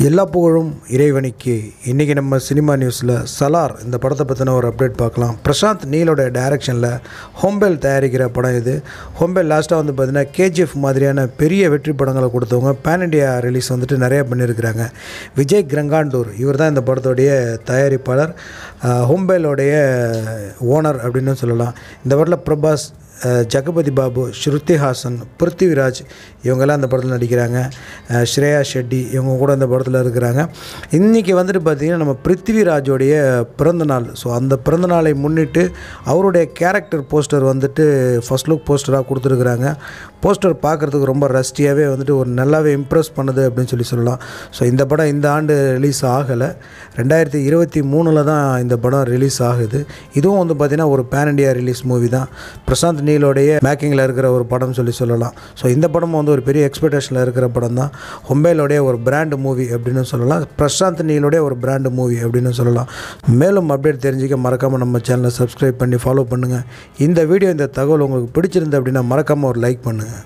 எல்லா புகழும் இறைவனிக்கு. இன்றைக்கி நம்ம சினிமா நியூஸில் சலார் இந்த படத்தை பற்றின ஒரு அப்டேட் பார்க்கலாம். பிரசாந்த் நீலோட டைரக்ஷனில் ஹோம்பேல் தயாரிக்கிற படம் இது. ஹோம்பேல் லாஸ்ட்டாக வந்து பார்த்திங்கன்னா கேஜிஎஃப் மாதிரியான பெரிய வெற்றி படங்களை கொடுத்தவங்க பேன் இண்டியா ரிலீஸ் வந்துட்டு நிறையா பண்ணியிருக்கிறாங்க. விஜய் கிரங்காண்டூர் இவர் தான் இந்த படத்தோடைய தயாரிப்பாளர். அஹ், ஹோம்பேலோடைய ஓனர் அப்படின்னு சொல்லலாம். இந்த படத்தில் பிரபாஸ் ஜெகபதி பாபு ஸ்ருதி ஹாசன் பிருத்திவிராஜ் இவங்கெல்லாம் அந்த படத்தில் நடிக்கிறாங்க. ஸ்ரேயா ஷெட்டி இவங்க கூட இந்த படத்தில் இருக்கிறாங்க. இன்றைக்கி வந்துட்டு பார்த்திங்கன்னா நம்ம பிருத்திவிராஜோடைய பிறந்தநாள் ஸோ அந்த பிறந்தநாளை முன்னிட்டு அவருடைய கேரக்டர் போஸ்டர் வந்துட்டு ஃபர்ஸ்ட் லுக் போஸ்டராக கொடுத்துருக்குறாங்க. போஸ்டர் பார்க்குறதுக்கு ரொம்ப ரஸ்டியாகவே வந்துட்டு ஒரு நல்லாவே இம்ப்ரெஸ் பண்ணுது அப்படின்னு சொல்லி சொல்லலாம். ஸோ இந்த படம் இந்த ஆண்டு ரிலீஸ் ஆகலை. ரெண்டாயிரத்தி இருபத்தி மூணில் தான் இந்த படம் ரிலீஸ் ஆகுது. இதுவும் வந்து பார்த்திங்கன்னா ஒரு பேன் இண்டியா ரிலீஸ் மூவி தான். பிரசாந்த் நீலோடைய மேக்கிங்கில் இருக்கிற ஒரு படம் சொல்லி சொல்லலாம். ஸோ இந்த படமும் வந்து ஒரு பெரிய எக்ஸ்பெக்டேஷனில் இருக்கிற படம் தான். ஹொம்பேலோடைய ஒரு பிராண்ட் மூவி அப்படின்னு சொல்லலாம். பிரசாந்த் நீலோடைய ஒரு பிராண்ட் மூவி அப்படின்னு சொல்லலாம். மேலும் அப்டேட் தெரிஞ்சிக்க மறக்காமல் நம்ம சேனலை சப்ஸ்கிரைப் பண்ணி ஃபாலோ பண்ணுங்கள் இந்த வீடியோ இந்த தகவல் உங்களுக்கு பிடிச்சிருந்து அப்படின்னா மறக்காமல் ஒரு லைக் பண்ணுங்கள்